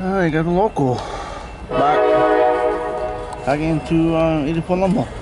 I got a local back back into uh, 84 lumber.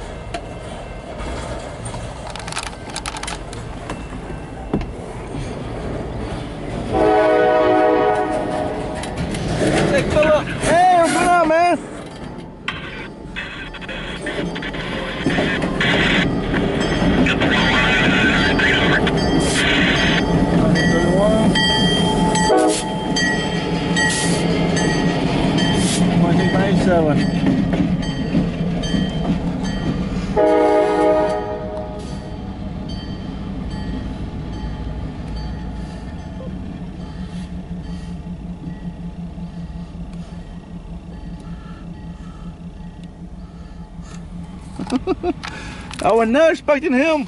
I was not expecting him.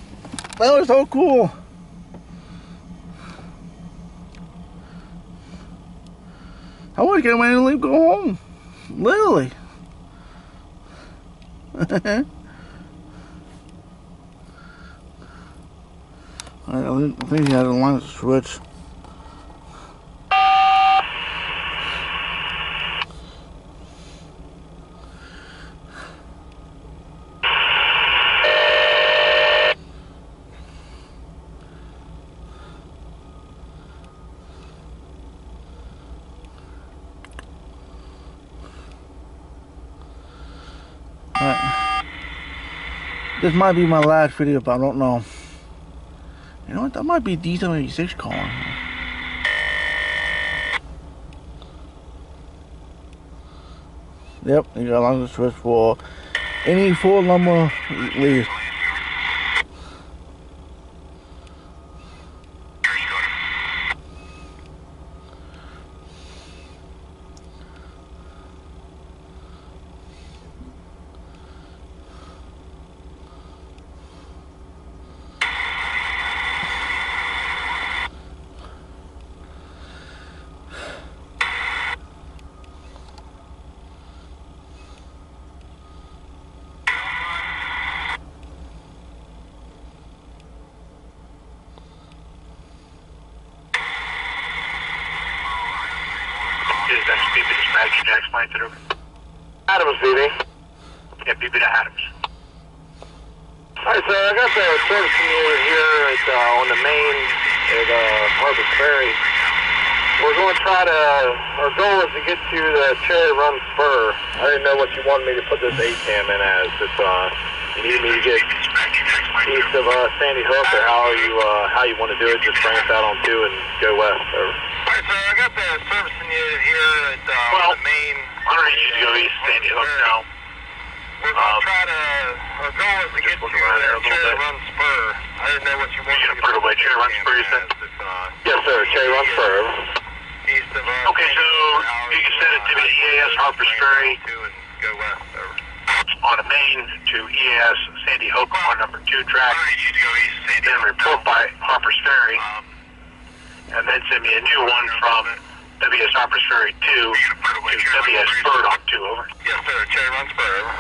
That was so cool. I was getting ready to leave, go home. Literally. I think he had a line switch. This might be my last video, but I don't know. You know what? That might be D76 calling. Yep, you got a switch for any full lumber lead. Is that BB to Through? Adams, BB. Yeah, BB to Adams. Alright, sir, I got the service unit here at, uh, on the main at uh, Harper's Ferry. We're going to try to, our goal is to get to the Cherry Run Spur. I didn't know what you wanted me to put this ATAM in as. If uh, you need me to get east of uh, Sandy Hook or how you uh, how you want to do it, just bring us out on two and go west. Over. Alright, sir, I got service unit here at uh, Well, the main. I don't need to go east Sandy Hook now. We're going um, to try to, our goal is to get to looking around here a the Cherry. Run Spur. I didn't know what you wanted gonna put it away, Cherry Run Spur, you said? uh, Yes, sir, Cherry Run Spur. East of uh, Okay, so you can send it to me to EAS Harper's Ferry. And go west. Over. on a main to EAS Sandy Hook on number two track, I need you to go east Sandy then report by Harper's Ferry, Um, and then send me a new one from WS Harper's Ferry 2 to WS Bird on 2, over. yes, sir, Cherry Run Spur. Over.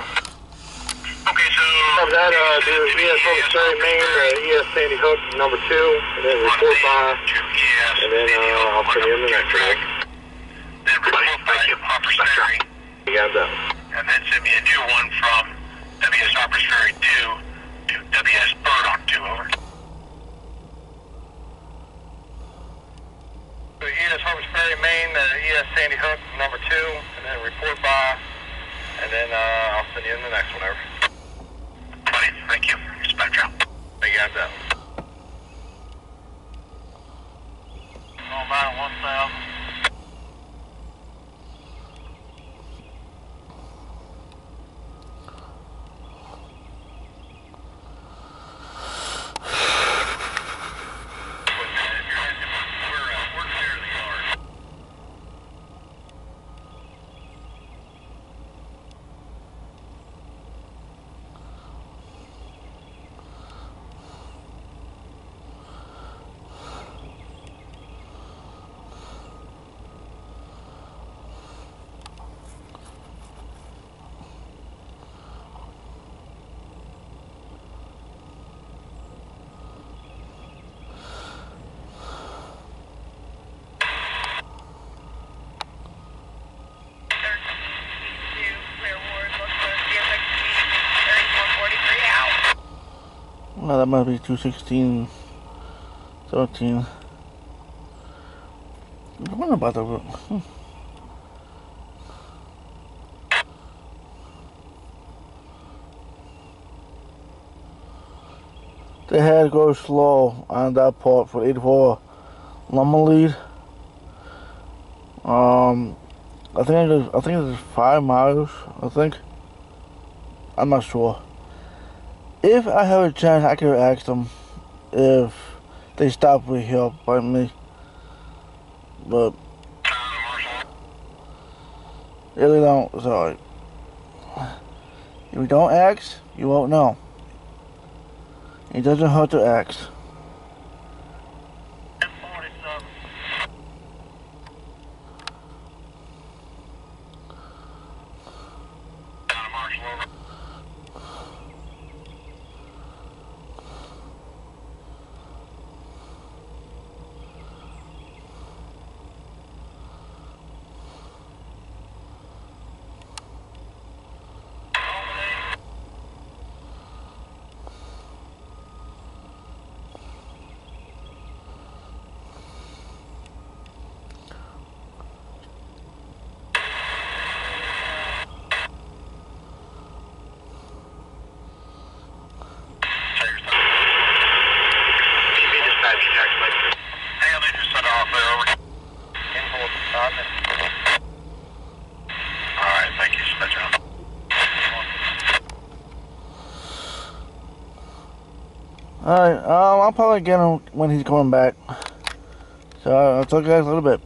Okay, so From that, uh, do ES Harper's Ferry Main to ES Sandy Hook number two, and then report by, and then uh, I'll send you in the next one. then report by Harper's Ferry, You got that. and then send me a new one from WS Harper's Ferry 2 to WS Bird on 2, over. Harper's Ferry Main, uh, ES Sandy Hook number two, and then report by, and then uh, I'll send you in the next one over. Buddy, thank you. Spectrum. You got that. Well, that must be 216, 17. I wonder about the. Hmm. They had to go slow on that part for 84 lumber lead. Um, I think it's, I think it's five miles. I think. I'm not sure. If I have a chance, I could ask them if they stop with help by me. But really don't. So if you don't ask, you won't know. It doesn't hurt to ask. TV dispatch, Jack Mike. Hang on, they just set off there. Over. Info at the top. All right, thank you, Spectre. Alright, um, I'll probably get him when he's coming back. So I'll talk to you guys a little bit.